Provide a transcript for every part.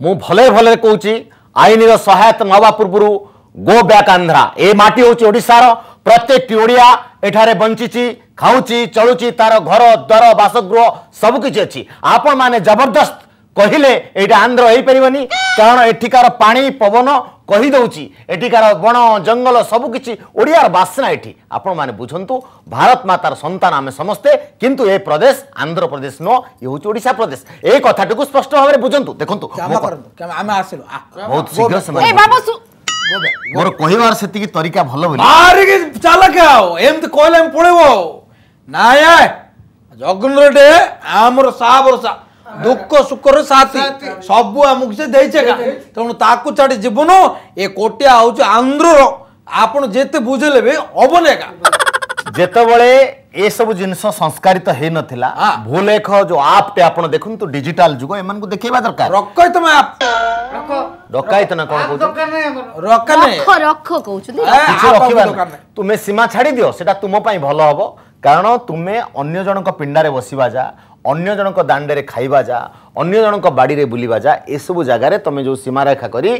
ମୁଁ ଭଲେ ଭଲରେ କହୁଛି ଆଇନର ସହାୟତା ନେବା ପୂର୍ବରୁ ଗୋ ବ୍ୟାକ୍ ଆନ୍ଧ୍ରା ଏ ମାଟି ହେଉଛି ଓଡ଼ିଶାର ପ୍ରତ୍ୟେକଟି ଓଡ଼ିଆ ଏଠାରେ ବଞ୍ଚିଛି ଖାଉଛି ଚଳୁଛି ତାର ଘର ଦ୍ୱାର ବାସଗୃହ ସବୁକିଛି ଅଛି। ଆପଣମାନେ ଜବରଦସ୍ତ କହିଲେ ଏଇଟା ଆନ୍ଧ୍ର ହେଇପାରିବନି। କାରଣ ଏଠିକାର ପାଣି ପବନ କହିଦେଉଛି। ଏଠିକାର ବଣ ଜଙ୍ଗଲ ସବୁକିଛି ଓଡ଼ିଆର ବାସ୍ନା ଏଠି। ଆପଣମାନେ ବୁଝନ୍ତୁ ଭାରତ ମାତାର ସନ୍ତାନ ଆମେ ସମସ୍ତେ କିନ୍ତୁ ଏ ପ୍ରଦେଶ ଆନ୍ଧ୍ରପ୍ରଦେଶ ନୁହଁ ଇଏ ହେଉଛି ଓଡ଼ିଶା ପ୍ରଦେଶ। ଏ କଥାଟିକୁ ସ୍ପଷ୍ଟ ଭାବରେ ବୁଝନ୍ତୁ। ଦେଖନ୍ତୁ ବହୁତ ଶୀଘ୍ର. ମୋର କହିବାର ସେତିକି ତରିକା ଭଲ ବୋଲି। ମାରିକି ଚାଲକେ ଆଉ। ଏମିତି କହିଲେ ଆମେ ପଳେଇବ ନାଇଁ ଆମର ସା ଭରସା দুঃখ সুখর সাথে সবু আমি সে কা তেমন তাকে ছাড়ি জীবন এ কোটিয়া হচ্ছে আন্ধ্রর আপনার যেতে বুঝলে বি হবনি একা যেতবে এসব জিনিস সংস্কারিত হয়ে নথিলা ভুলেখ যে আপটে আপনার দেখুন তো ডিজিটাল যুগ এমানকু দেখাইবা দরকার রকই তুমি আপ রকাইত না কোন কইছো রকা নে রখ রখ তুমি সীমা ছাড়ি দিও সেটা তুমি পাই ভালো হব କାରଣ ତୁମେ ଅନ୍ୟ ଜଣଙ୍କ ପିଣ୍ଡାରେ ବସିବା ଯା ଅନ୍ୟ ଜଣଙ୍କ ଦାଣ୍ଡରେ ଖାଇବା ଯା ଅନ୍ୟ ଜଣଙ୍କ ବାଡ଼ିରେ ବୁଲିବା ଯା ଏସବୁ ଜାଗାରେ ତମେ ଯୋଉ ସୀମାରେଖା କରି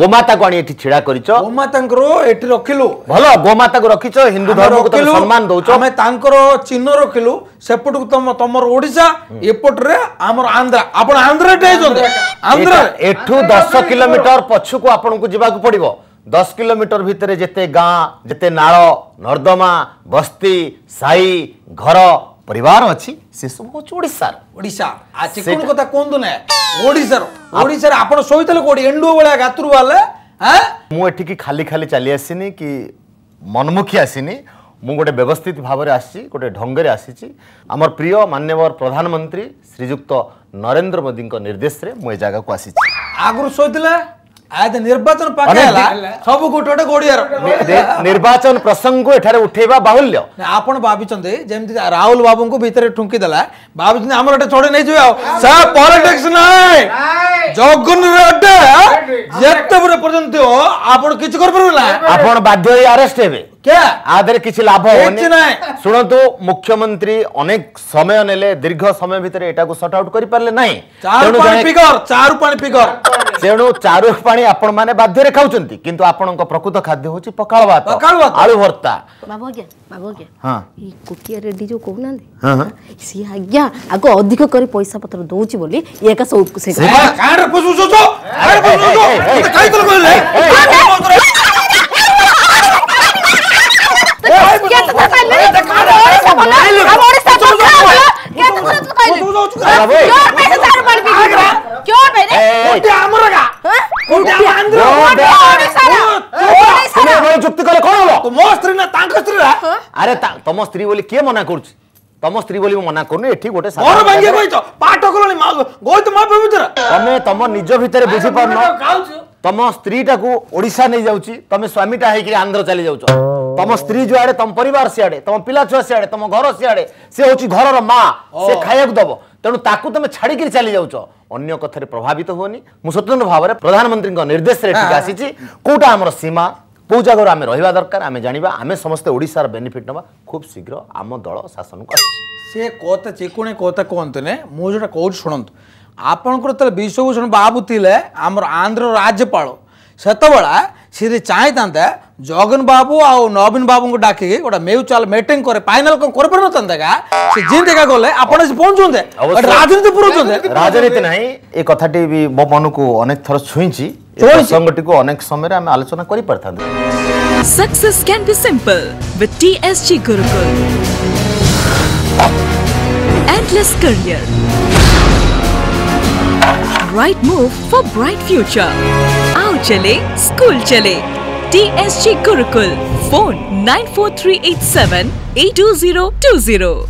ଗୋମାତାକୁ ଆଣି ଏଠି ଛିଡ଼ା କରିଛ। ଗୋମାତାଙ୍କର ଏଠି ରଖିଲୁ। ଭଲ ଗୋମାତାକୁ ରଖିଛ ହିନ୍ଦୁ ଆମେ ଧର୍ମକୁ ତମେ ରଖିଲୁ, ସମ୍ମାନ ଦଉଛ। ଆମେ ତାଙ୍କର ଚିହ୍ନ ରଖିଲୁ ସେପଟକୁ ତମ ତମର ଓଡିଶା ଏପଟରେ ଆମର ଆନ୍ଧ୍ରା। ଆପଣ ଆନ୍ଧ୍ରାଟେ ହେଇଛନ୍ତି ଆନ୍ଧ୍ରା ଏଟା- ଏଠୁ ଦଶ କିଲୋମିଟର ପଛକୁ ଆପଣଙ୍କୁ ଯିବାକୁ ପଡିବ। ଦଶ କିଲୋମିଟର ଭିତରେ ଯେତେ ଗାଁ ଯେତେ ନାଳ ନର୍ଦ୍ଦମା ବସ୍ତି ସାହି ଘର ପରିବାର ଅଛି ସେସବୁ ହଉଛି ଓଡ଼ିଶାର। ଓଡିଶା କଥା କୁହନ୍ତୁ ନା? ଓଡିଶାର। ଓଡିଶାରେ ଆପଣ ଶୋଇଥିଲେ କୋଉଠି? ଏଣ୍ଡୁଅ ଭଳିଆ ଗାତରୁ ହାଁ ମୁଁ ଏଠିକି ଖାଲି ଖାଲି ଚାଲି ଆସିନି କି ମନମୁଖୀ ଆସିନି। ମୁଁ ଗୋଟେ ବ୍ୟବସ୍ଥିତ ଭାବରେ ଆସିଛି ଗୋଟେ ଢଙ୍ଗରେ ଆସିଛି। ଆମର ପ୍ରିୟ ମାନ୍ୟବର ପ୍ରଧାନମନ୍ତ୍ରୀ ଶ୍ରୀଯୁକ୍ତ ନରେନ୍ଦ୍ର ମୋଦିଙ୍କ ନିର୍ଦ୍ଦେଶରେ ମୁଁ ଏ ଜାଗାକୁ ଆସିଛି। ଆଗରୁ ଶୋଇଥିଲେ? ଆଜ ନିର୍ବାଚନ ପାଖେ ଅନେକ ହେଲା ଦିନ- ସବୁ ଗୋଟେ ଗୋଟେ ଗଡିଆର ନି- ନିର୍ବାଚନ ପ୍ରସଙ୍ଗକୁ ଏଠାରେ ଉଠେଇବା ବାହୁଲ୍ୟ ନା, ଆପଣ ଭାବିଛନ୍ତି ଯେମିତି ରାହୁଲ ବାବୁଙ୍କୁ ଭିତରେ ଠୁଙ୍କି ଦେଲା ଭାବିଛନ୍ତି ଆମର ଏଟେ ଛଡେଇ ନେଇଯିବେ ଆଉ ସା ପଲିଟିକ୍ସ ନାହିଁ ଜଗନ ରେଡ୍ଡି ଯେତେବେଳେ ପର୍ଯ୍ୟନ୍ତ ଥିବ ଆପଣ କିଛି କରିପାରିବେ ନା ଆପଣ ବାଧ୍ୟ ହୋଇ ଆରେଷ୍ଟ ହେବେ କେ ଆ ଦେହରେ କିଛି ଲାଭ ହବନି କିଛି ନାହିଁ। ଶୁଣନ୍ତୁ ମୁଖ୍ୟମନ୍ତ୍ରୀ ଅନେକ ସମୟ ନେଲେ ଦୀର୍ଘ ସମୟ ଭିତରେ ଏଟାକୁ ସର୍ଟ ଆଉଟ୍ କରିପାରିଲେ ନାହିଁ ଚାରୁ ତେଣୁ ପାଣି ଜଣେ- ପିଗର ଚାରୁ ପାଣି ପିଗର ତେଣୁ ଚାରୁ ପାଣି ଆପଣ ମାନେ ବାଧ୍ୟରେ ଖାଉଛନ୍ତି କିନ୍ତୁ ଆପଣଙ୍କ ପ୍ରକୃତ ଖାଦ୍ୟ ହଉଛି ପଖାଳ ଭାତ ପଖାଳ ଭାତ। ଆଳୁ ଭର୍ତ୍ତା ବାବୁ ଆଜ୍ଞା ବାବୁ ଆଜ୍ଞା ହଁ ଏଇ କୋଟିଆ ରେଡ୍ଡି ଯୋଉ କହୁନାହାନ୍ତି ହଁ, ହଁ। ସିଏ ଆଜ୍ଞା ଆଗ ଅଧିକ କରି ପଇସା ପତ୍ର ଦଉଛି ବୋଲି ଇଏ ଏକା ସବୁ ସେ ସେ- ଆନ୍ଧ୍ର ତୁମେ ଏଭଳି ଯୁକ୍ତି କଲେ କଣ ହବ? ମୋ ସ୍ତ୍ରୀ ନା ତାଙ୍କ ସ୍ତ୍ରୀ ନା ଆରେ ତମ ସ୍ତ୍ରୀ ବୋଲି କିଏ ମନା କରୁଛି? ତମ ସ୍ତ୍ରୀ ବୋଲି ମୁଁ ମନା କରୁନି ଏଠି ଗୋଟେ ମୋର ଭାଙ୍ଗି କହିଛ ପାଠ କଲଣି ତମେ ତମ ନିଜ ଭିତରେ ବୁଝିପାରୁନ ତମ ସ୍ତ୍ରୀଟାକୁ ଓଡିଶା ନେଇ ଯାଉଛି ତମେ ସ୍ୱାମୀଟା ହେଇକି ଆନ୍ଧ୍ର ଚାଲି ଯାଉଛ ତମ ସ୍ତ୍ରୀ ଯୁଆଡେ ତମ ପରିବାର ସିଆଡେ ତମ ପିଲା ଛୁଆ ସିଆଡେ ତମ ଘର ସିଆଡେ ସେ ହଉଛି ଘରର ମା ସେ ଖାଇବାକୁ ଦବ। ତେଣୁ ତାକୁ ତମେ ଛାଡିକିରି ଚାଲି ଯାଉଛ ଅନ୍ୟ କଥାରେ ପ୍ରଭାବିତ ହୁଅନି ମୁଁ ସ୍ୱତନ୍ତ୍ର ଭାବରେ ପ୍ରଧାନମନ୍ତ୍ରୀଙ୍କ ନିର୍ଦ୍ଦେଶରେ ଏଠିକି ହଁ। ଆସିଛି। କୋଉଟା ଆମର ସୀମା? କୋଉ ଜାଗାରୁ ଆମେ ରହିବା ଦରକାର? ଆମେ ଜାଣିବା। ଆମେ ସମସ୍ତେ ଓଡ଼ିଶାର ବେନିଫିଟ୍ ନେବା। ଖୁବ୍ ଶୀଘ୍ର ଆମ ଦଳ ଶାସନକୁ ଆସିଛି ସେ କଥା ଚିକୁଣି କଥା କୁହନ୍ତୁନି। ମୁଁ ଯୋଉଟା କହୁଛି ଶୁଣନ୍ତୁ। ଆପଣଙ୍କର ଯେତେବେଳେ ବିଶ୍ୱଭୂଷଣ ବାବୁ ଥିଲେ ଆମର ଆନ୍ଧ୍ର ରାଜ୍ୟପାଳ ସେତେବେଳେ ସିଏ ଚାହିଁଥାନ୍ତେ ಜೋಗನ್ ಬಾಬು ಅವು ನೋಬಿನ್ ಬಾಬುಂಗು ಡಾಕಿಗೆ ಕೂಡ ಮೇವು ಚಾಲ ಮೇಟಿಂಗ್ ಕೊರೆ ಫೈನಲ್ ಕೊ ಕೊರೆ ಬರನ ತಂದಾಗ ಸೆ ಜಿಂದೆ ಕಾ ಗೊಲೆ ಅಪಣ ಸಿ ಪೋಂಚುಂದೆ ಬಟ್ ರಾಜನೀತಿ ಪುರುಚುಂದೆ ರಾಜನೀತಿ ನೈ ಈ ಕಥಾಟಿ ಬಿ ಮೋ ಮನಕು ಅನೇಕ ಥರ ಸುಯಿಂಚಿ ಈ ಪ್ರಸಂಗಟಿಗೂ ಅನೇಕ ಸಮಯರೆ ಆಮೆ ಆಲೋಚನ ಕರಿ ಪರ್ತಾಂದೆ success can be simple with T S G Gurukul endless career right move for bright future आओ चले स्कूल चले TSG Gurukul. Phone 94387 82020.